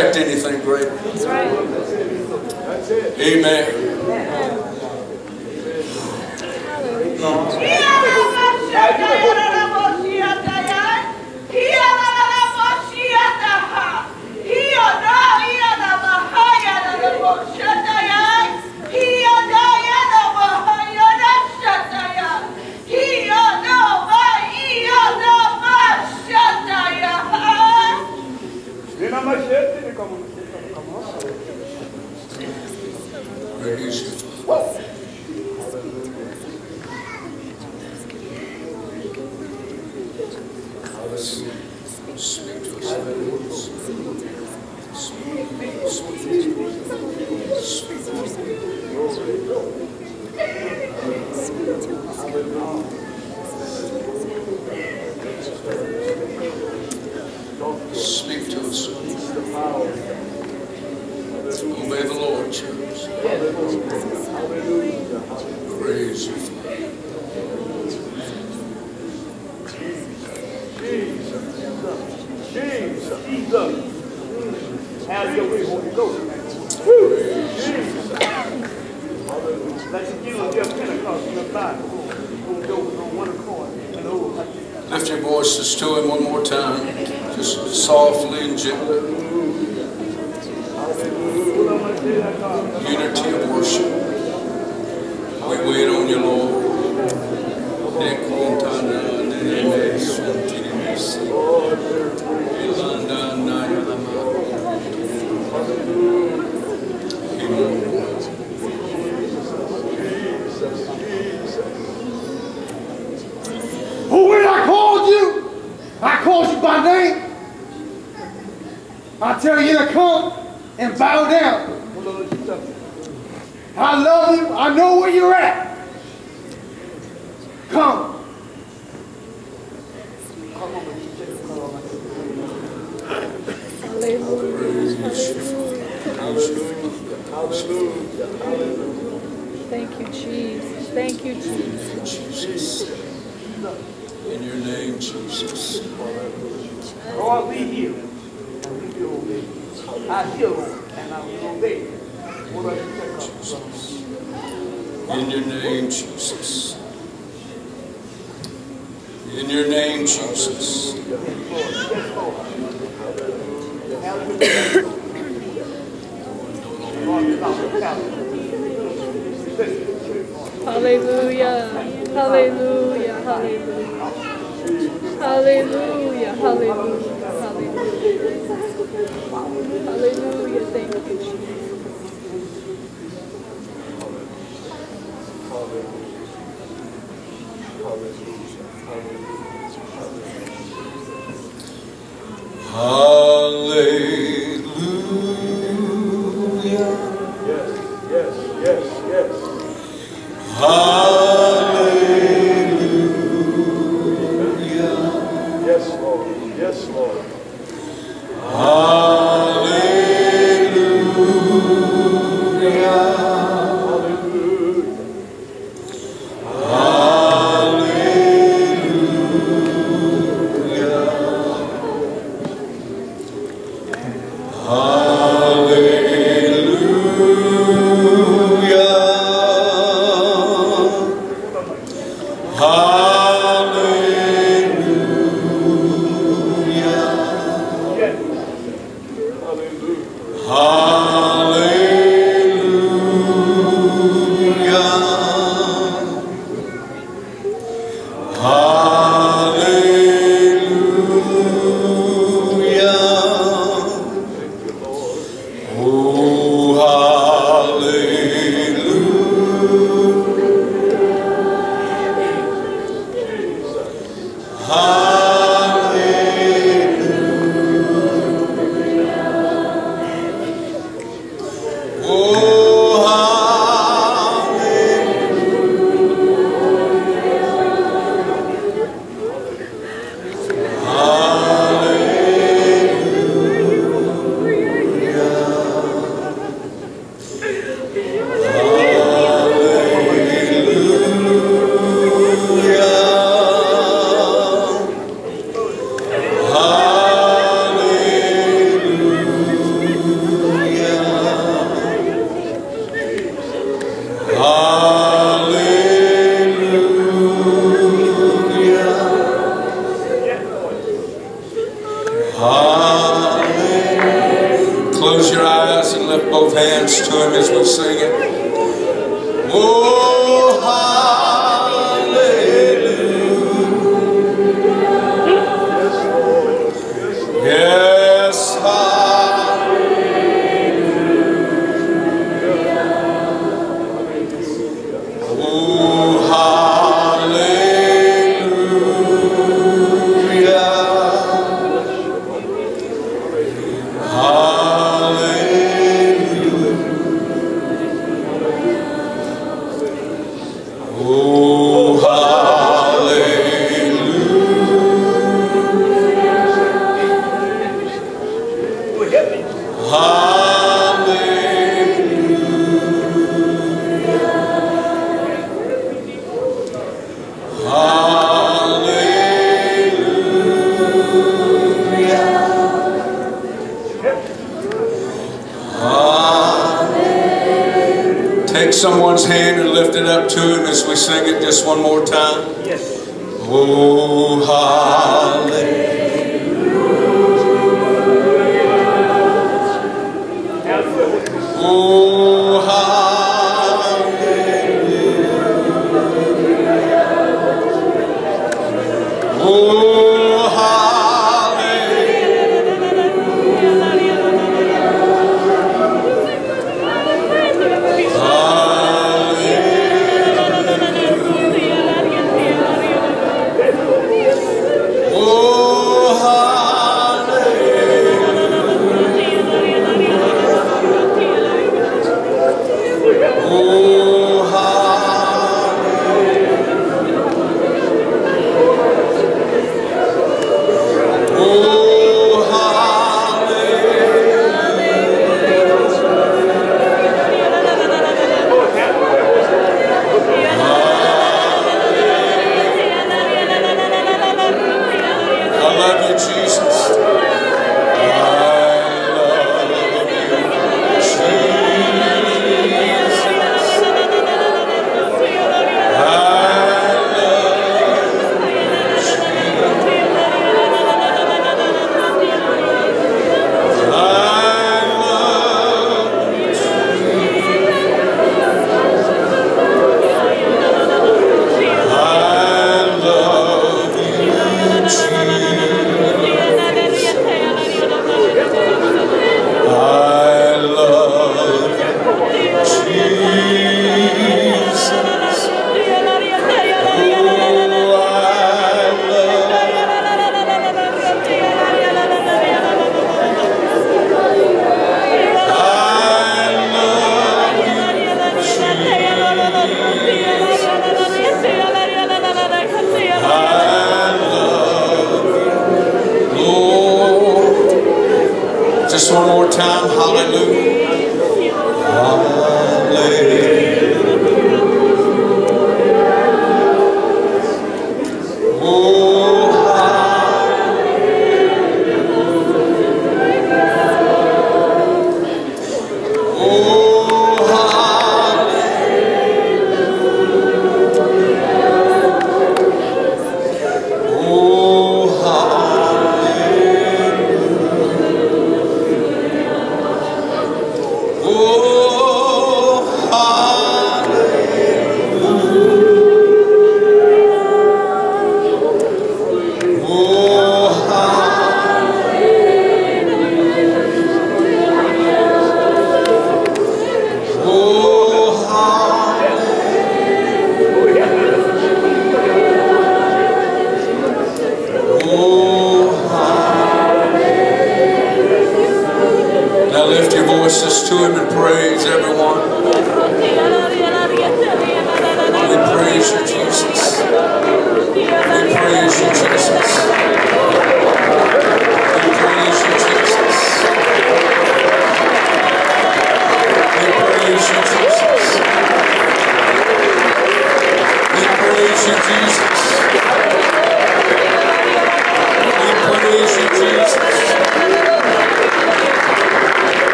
expect anything greater. That's right. Amen. know where you're 아. someone's hand and lift it up to Him as we sing it just one more time? Yes. Oh, hallelujah. Oh, hallelujah.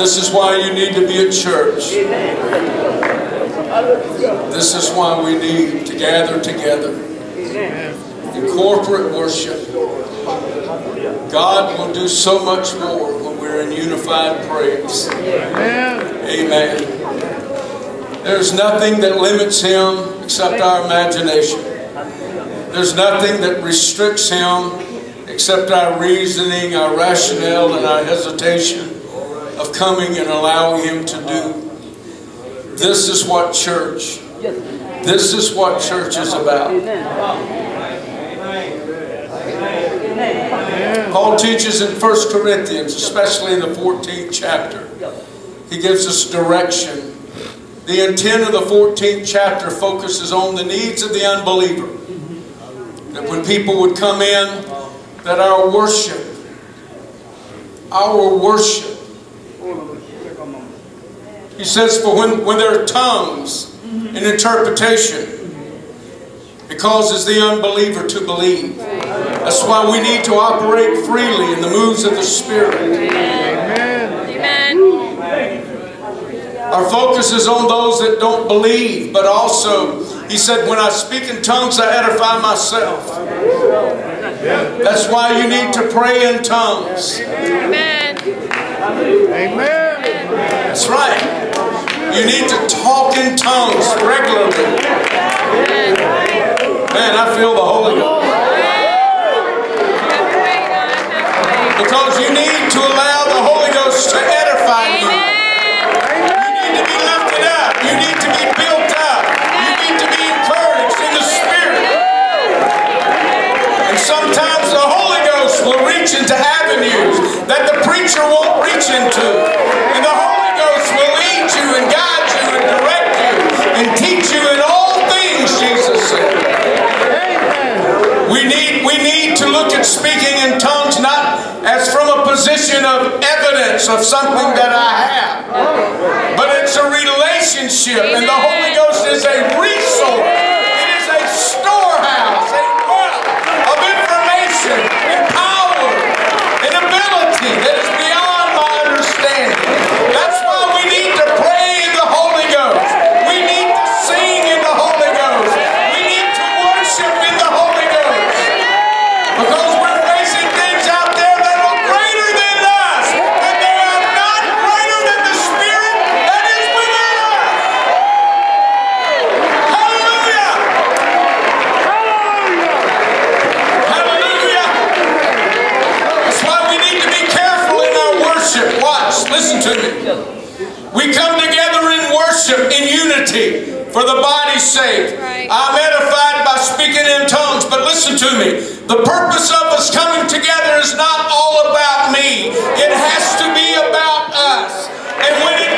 This is why you need to be at church. This is why we need to gather together in corporate worship. God will do so much more when we're in unified praise. Amen. There's nothing that limits Him except our imagination. There's nothing that restricts Him except our reasoning, our rationale, and our hesitation of coming and allowing Him to do. This is what church, this is what church is about. Paul teaches in 1 Corinthians, especially in the 14th chapter, he gives us direction. The intent of the 14th chapter focuses on the needs of the unbeliever. That when people would come in, that our worship, our worship, he says, for when, when there are tongues mm-hmm. and interpretation, it causes the unbeliever to believe. That's why we need to operate freely in the moves of the Spirit. Amen. Our focus is on those that don't believe, but also, he said, when I speak in tongues, I edify myself. That's why you need to pray in tongues. Amen. Amen. That's right. You need to talk in tongues regularly. Man, I feel the Holy Ghost. Because you need to allow the Holy Ghost to edify you. You need to be lifted up. You need to be built up. You need to be encouraged in the Spirit. And sometimes the Holy Ghost will reach into avenues that the preacher won't reach into. Speaking in tongues not as from a position of evidence of something that I have, but it's a relationship, and the Holy Ghost is a resource. It is a storehouse, a wealth of information and power and ability that is beyond my understanding. That's why we need to pray in the Holy Ghost. We need to sing in the Holy Ghost. We need to worship in the Holy Ghost. Because we're facing things out there that are greater than us. And they are not greater than the Spirit that is within us. Hallelujah! Hallelujah! That's why we need to be careful in our worship. Watch, listen to me. We come together in worship in unity for the body's sake. Right. I'm edified by speaking in tongues, but listen to me. The purpose of us coming together is not all about me. It has to be about us. And when it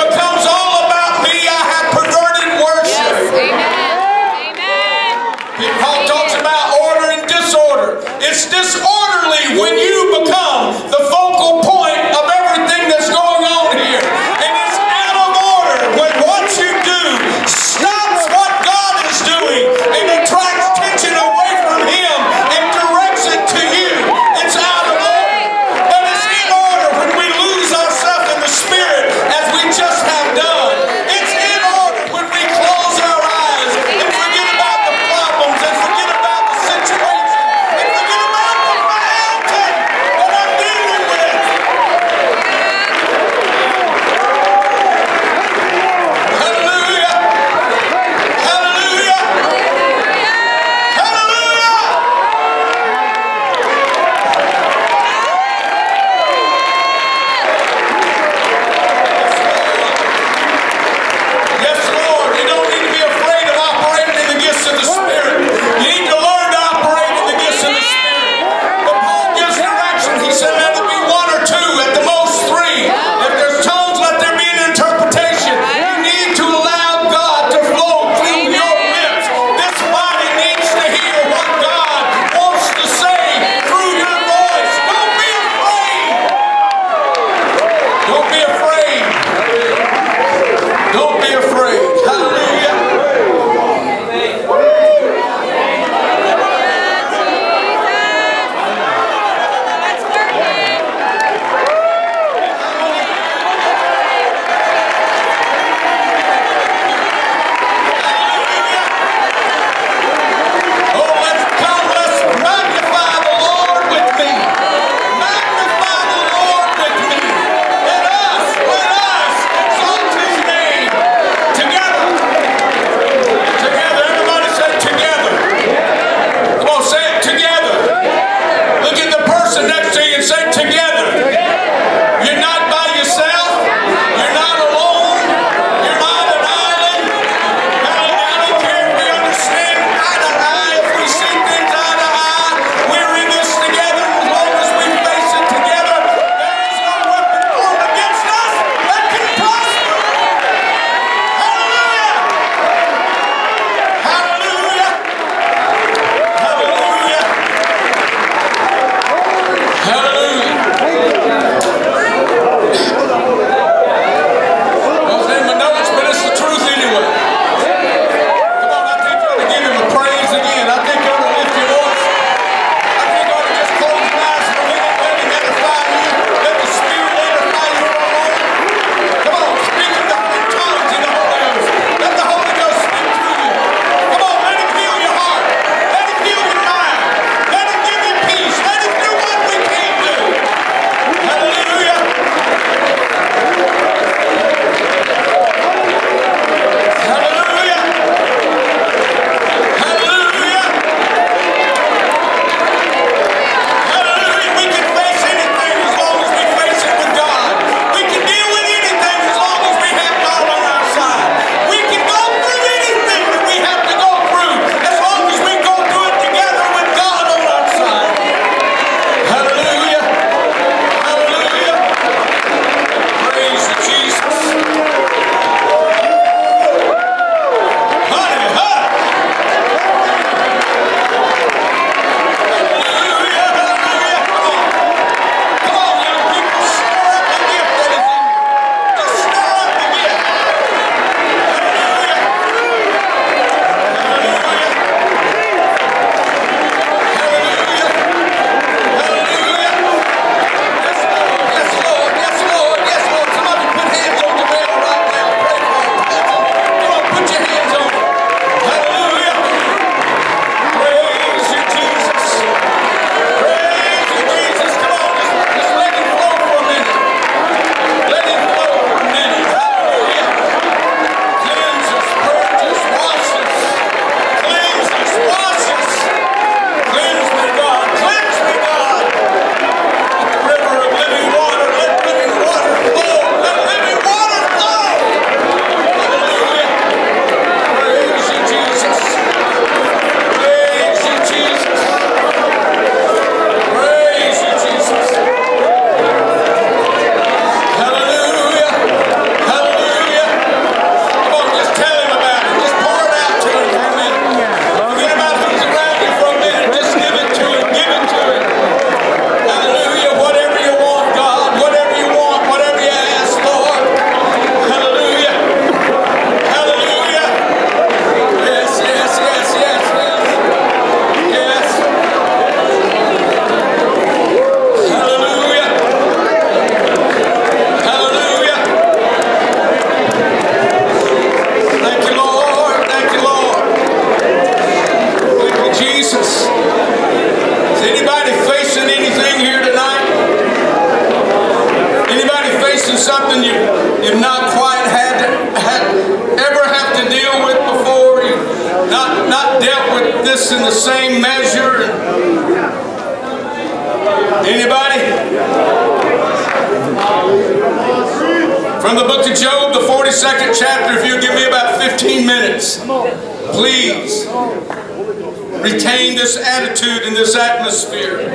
attitude in this atmosphere.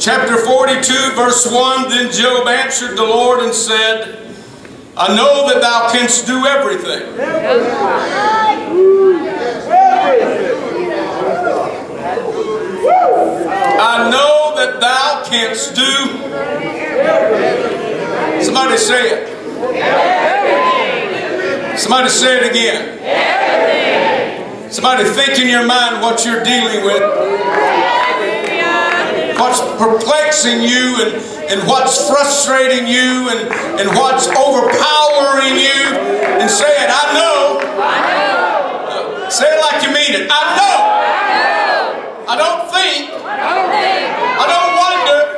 Chapter 42, verse 1 Then Job answered the Lord and said, I know that thou canst do everything. I know that thou canst do. Somebody say it. Somebody say it again. Somebody think in your mind what you're dealing with. What's perplexing you and, and what's frustrating you and, and what's overpowering you. And say it, I know. Uh, say it like you mean it. I know. I don't think. I don't wonder.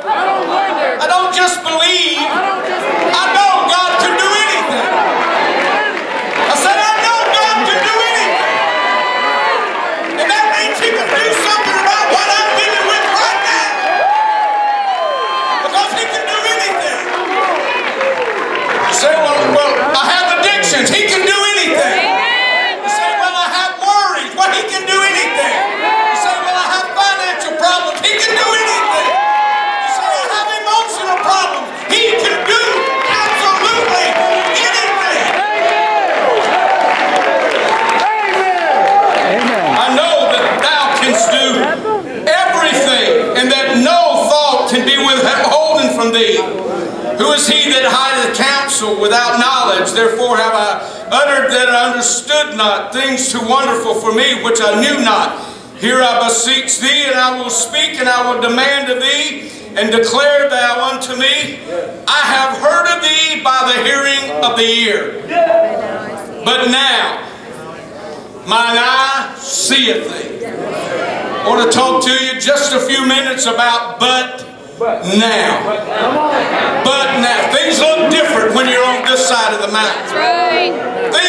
I don't just believe. I know God can do anything. I said, I know God can do anything. And that means He can do something about what I'm dealing with right now. Because He can do anything. You say, well, well, I have addictions. He can do anything. You say, well, I have worries. Well, He can do anything. You say, well, I have financial problems. He can do anything. You say, I have emotional problems. He can do absolutely anything. I know that thou canst do everything, and that no fault can be withholden from thee. Who is he that hideth counsel without knowledge? Therefore have I uttered that I understood not things too wonderful for me, which I knew not. Hear I beseech thee, and I will speak, and I will demand of thee, and declare thou unto me, I have heard of thee by the hearing of the ear. But now, mine eye seeth thee. I want to talk to you just a few minutes about but now. But now. Things look different when you're on this side of the mountain. Things look a little bit different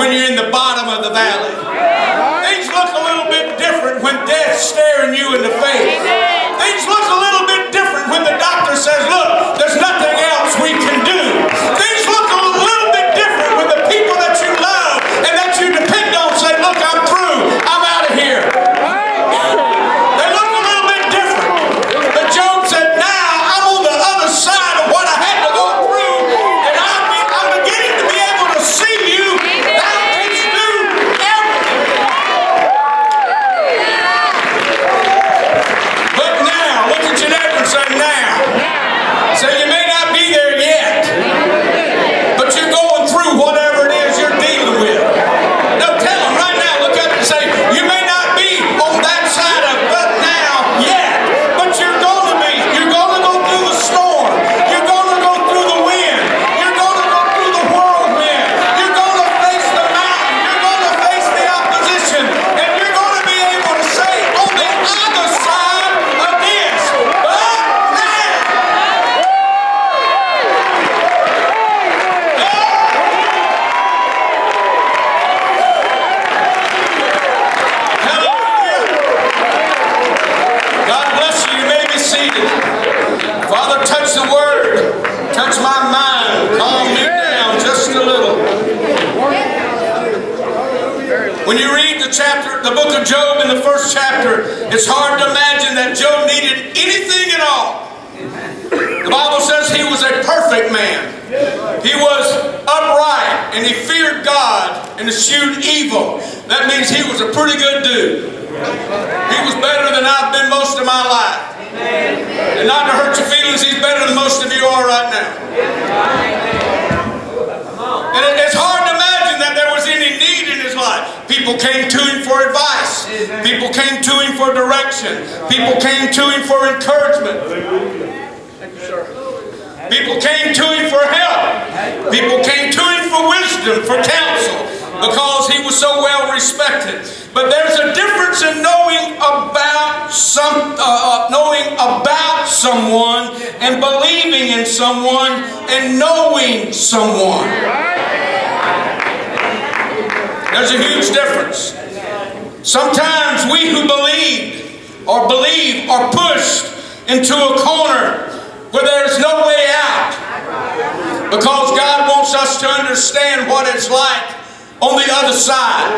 when you're in the bottom of the valley. When you read the chapter, the book of Job in the first chapter, it's hard to imagine that Job needed anything at all. The Bible says he was a perfect man. He was upright and he feared God and eschewed evil. That means he was a pretty good dude. He was better than I've been most of my life. And not to hurt your feelings, he's better than most of you are right now. And it- it's hard to imagine that there was any need in his life. People came to him for advice. People came to him for direction. People came to him for encouragement. People came to him for help. People came to him for wisdom, for counsel, because he was so well respected. But there's a difference in knowing about some, uh, uh, knowing about someone, and believing in someone, and knowing someone. There's a huge difference. Sometimes we who believe or believe are pushed into a corner where there's no way out because God wants us to understand what it's like on the other side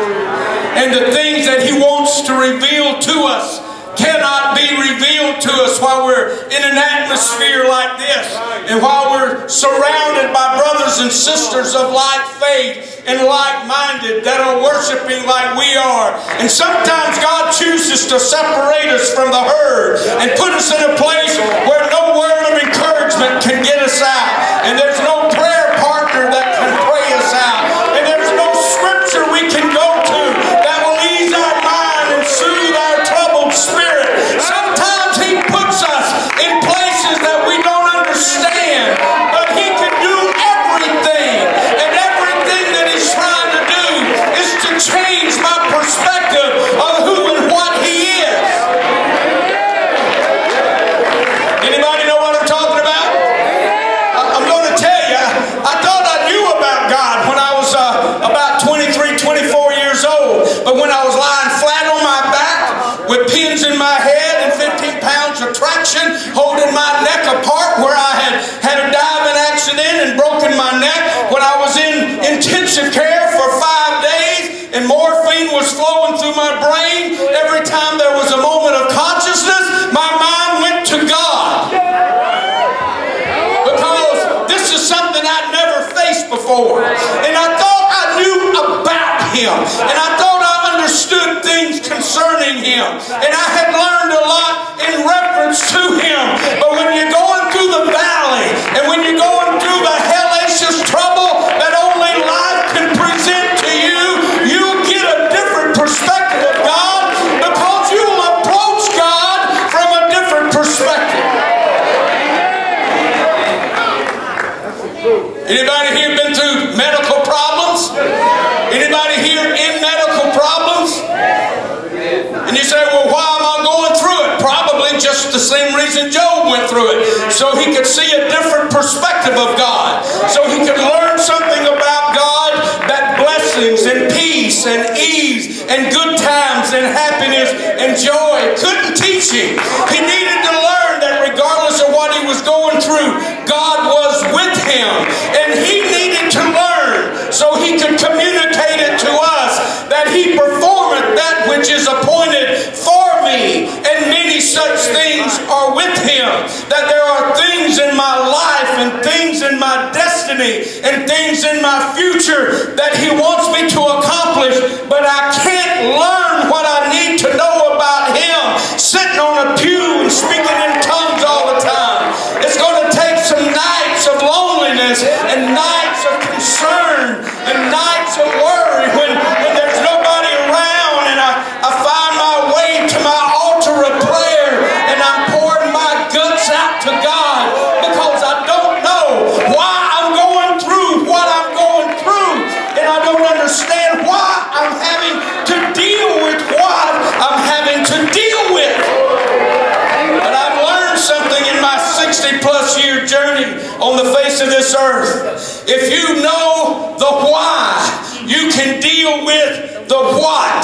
and the things that He wants to reveal to us cannot be revealed to us while we're in an atmosphere like this and while we're surrounded by brothers and sisters of like faith and like-minded that are worshiping like we are. And sometimes God chooses to separate us from the herd and put us in a place where no word of encouragement can get us out. And there's no him. And I thought I understood things concerning him. And I had learned a lot in reference to him. But when you're going through the valley and when you're going of God. Destiny and things in my future that he wants me to accomplish, but I can't learn what I need to know about him. Sitting on a pew and speaking in on the face of this earth. If you know the why, you can deal with the what.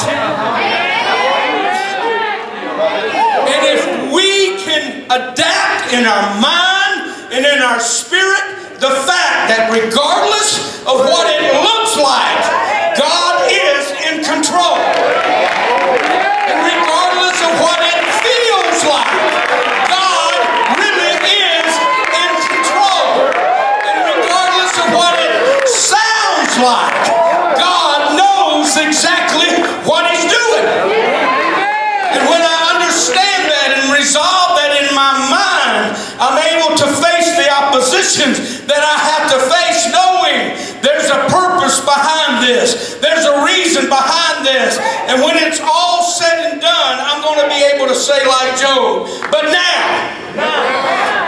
And if we can adapt in our mind and in our spirit the fact that regardless of what it looks this, there's a reason behind this. And when it's all said and done, I'm going to be able to say, like Job, but now,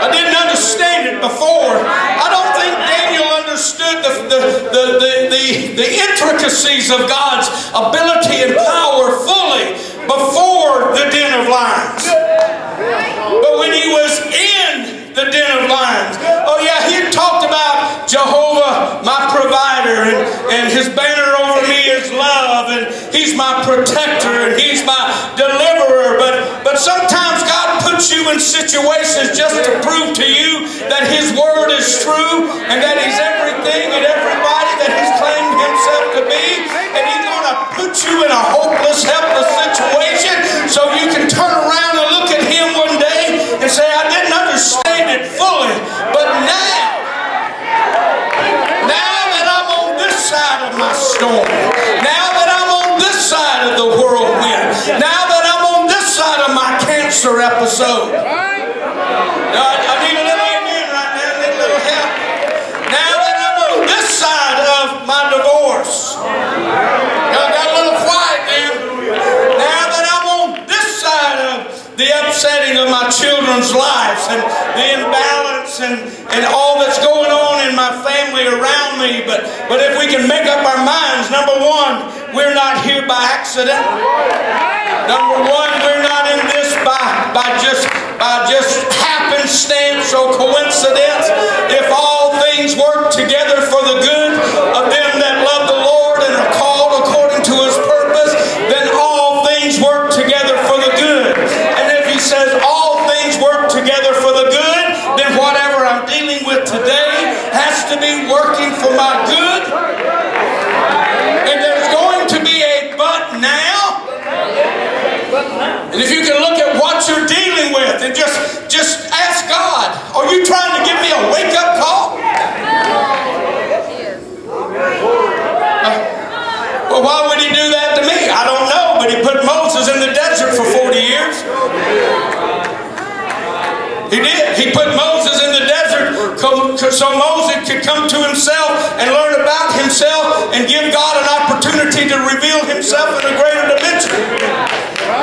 I didn't understand it before. I don't think Daniel understood the, the, the, the, the, the intricacies of God's ability and power fully before the den of lions. But when he was in the den of lions, oh yeah, he talked about Jehovah, my provider, and, and his and He's my protector and He's my deliverer. But, but sometimes God puts you in situations just to prove to you that His Word is true and that He's everything and everybody that He's claimed Himself to be. And He's going to put you in a hopeless, helpless situation cancer episode, now, I, I need a little amen right now, I need a little help. Now that I'm on this side of my divorce, y'all got a little quiet there. Now that I'm on this side of the upsetting of my children's lives and the imbalance and, and all that's going on in my family around me. But, but if we can make up our minds, number one, we're not here by accident. Number one, we're not in this by, by just by just happenstance or coincidence. If all things work together for the good of them that love the Lord and are called according to his purpose, then all things work together for the good. And if he says all things work together for the good, then whatever I'm dealing with today has to be working for my good. And there's going to be a but now. And if you can look at what you're dealing and just, just ask God, are you trying to give me a wake-up call? Uh, well, why would he do that to me? I don't know, but he put Moses in the desert for 40 years. He did. He put Moses in the desert so Moses could come to himself and learn about himself and give God an opportunity to reveal himself in a greater dimension.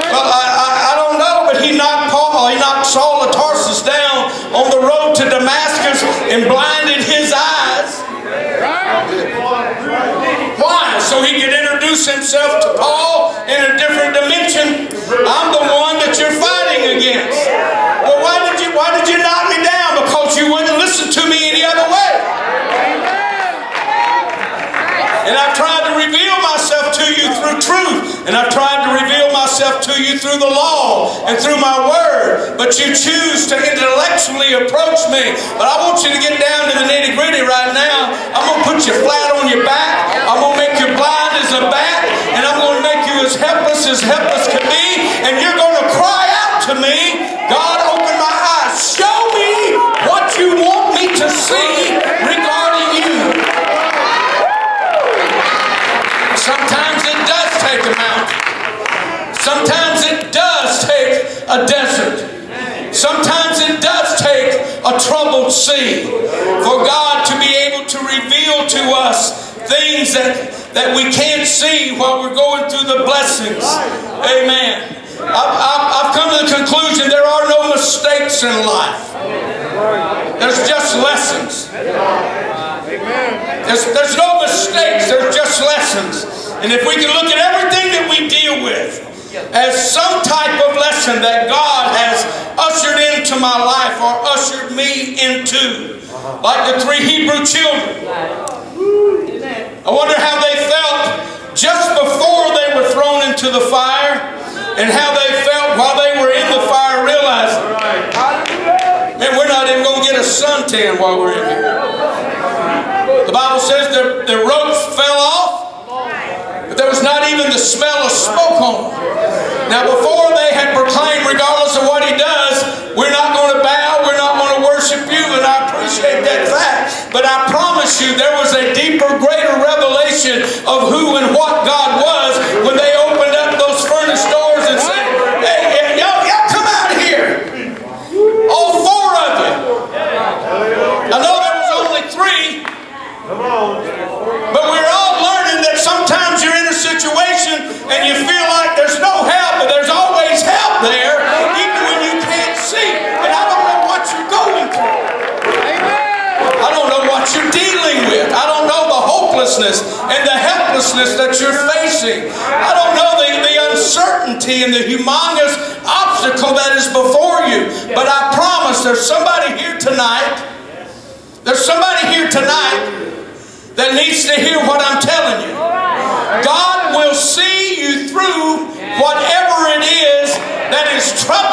Well, I, I, I don't know, but he knocked Paul, he knocked Saul of Tarsus down on the road to Damascus and blinded his eyes. Why? So he could introduce himself to Paul in a different dimension. I'm the one that you're fighting against. Well, why did you why did you knock me down? Because you wouldn't listen to me any other way. And I've tried to reveal myself to you through truth. And I've tried myself to you through the law and through my word. But you choose to intellectually approach me. But I want you to get down to the nitty gritty right now. I'm going to put you flat on your back. I'm going to make you blind as a bat. And I'm going to make you as helpless as helpless can be. And you're going to cry out to me, sea for God to be able to reveal to us things that, that we can't see while we're going through the blessings. Amen. I've, I've, I've come to the conclusion there are no mistakes in life. There's just lessons. There's, there's no mistakes, there's just lessons. And if we can look at everything that we deal with as some type of lesson that God has ushered into my life or ushered me into, like the three Hebrew children. I wonder how they felt just before they were thrown into the fire and how they felt while they were in the fire realizing, man, we're not even going to get a suntan while we're in here. The Bible says the, the ropes fell off, but there was not even the smell of smoke on them. Now, before they had proclaimed, regardless of what he does, we're not going to bow, we're not going to worship you, and I appreciate that fact. But I promise you, there was a deeper, greater revelation of who and what that you're facing. I don't know the, the uncertainty and the humongous obstacle that is before you. But I promise there's somebody here tonight. There's somebody here tonight that needs to hear what I'm telling you. God will see you through whatever it is that is troubling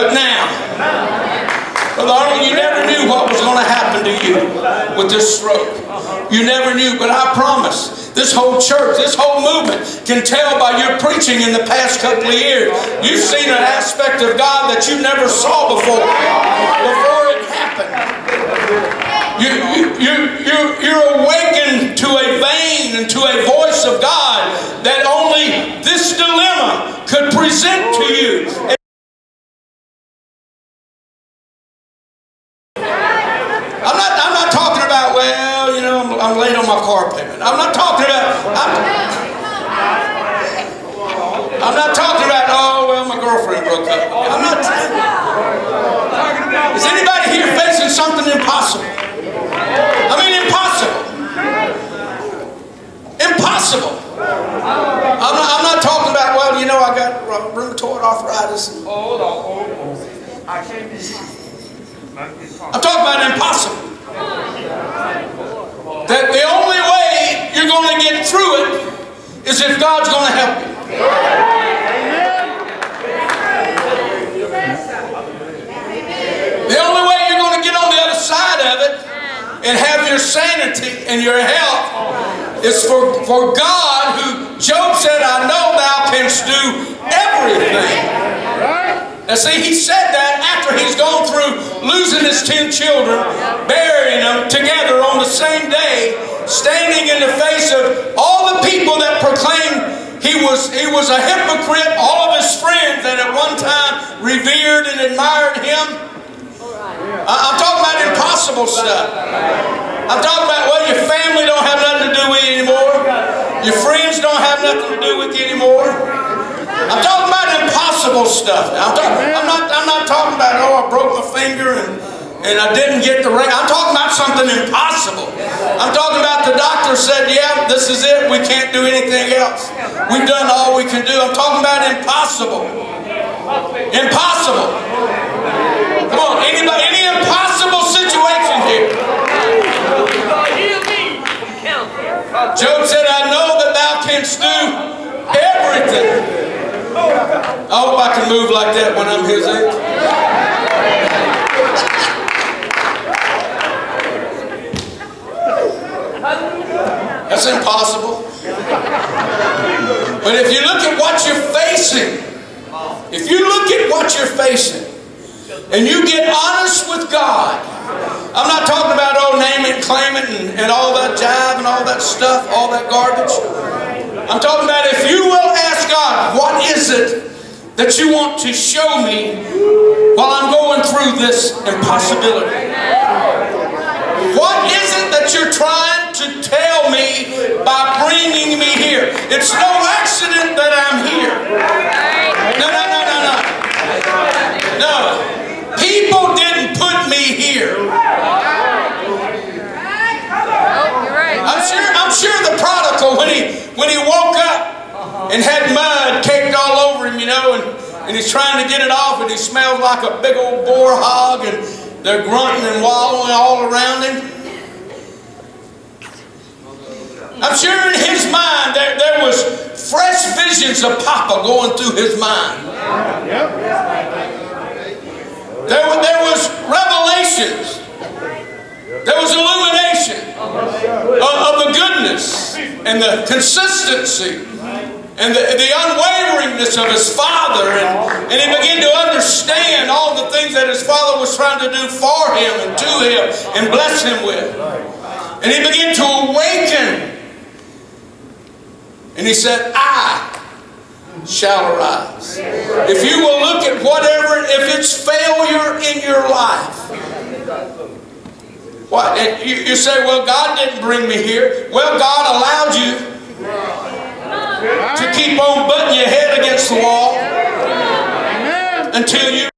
but now. Arnold, you never knew what was going to happen to you with this stroke. You never knew, but I promise, this whole church, this whole movement can tell by your preaching in the past couple of years. You've seen an aspect of God that you never saw before, before it happened. You, you, you, you're awakened to a vein and to a voice of God that only this dilemma could present to you. I'm not, I'm not talking about, well, you know, I'm, I'm late on my car payment. I'm not talking about, I'm, I'm not talking about, oh, well, my girlfriend broke up. I'm not talking about Is anybody here facing something impossible? I mean, impossible. Impossible. I'm not, I'm not talking about, well, you know, I got rheumatoid arthritis. Oh, hold on, hold on. I can't be. I'm talking about impossible. That the only way you're going to get through it is if God's going to help you. The only way you're going to get on the other side of it and have your sanity and your health is for, for God, who Job said, I know thou canst do everything. Now see, he said that after he's gone through losing his ten children, burying them together on the same day, standing in the face of all the people that proclaimed he was, he was a hypocrite, all of his friends that at one time revered and admired him. I- I'm talking about impossible stuff. I'm talking about, well, your family don't have nothing to do with you anymore. Your friends don't have nothing to do with you anymore. I'm talking about impossible stuff. I'm, talk, I'm, not, I'm not talking about, oh, I broke my finger and, and I didn't get the ring. I'm talking about something impossible. I'm talking about the doctor said, yeah, this is it. We can't do anything else. We've done all we can do. I'm talking about impossible. Impossible. Come on, anybody, any impossible situation here? Job said, I know that thou canst do everything. I hope I can move like that when I'm his age. That's impossible. But if you look at what you're facing, if you look at what you're facing, and you get honest with God, I'm not talking about, oh, name it, claim it, and, and all that jive and all that stuff, all that garbage. I'm talking about if you will ask God, what is it that you want to show me while I'm going through this impossibility? What is it that you're trying to tell me by bringing me here? It's no accident that I'm here. No, no, no, no, no. No. People didn't put me here. I'm sure, I'm sure the prodigal, when he, when he woke up and had mud caked all over him, you know, and, and he's trying to get it off and he smells like a big old boar hog and they're grunting and wallowing all around him. I'm sure in his mind there, there was fresh visions of Papa going through his mind. There, wa- there was revelations. There was illumination of, of the goodness and the consistency and the, the unwaveringness of his father. And, and he began to understand all the things that his father was trying to do for him and to him and bless him with. And he began to awaken. And he said, I shall arise. If you will look at whatever, if it's failure in your life, what? And you, you say, well, God didn't bring me here. Well, God allowed you to keep on butting your head against the wall until you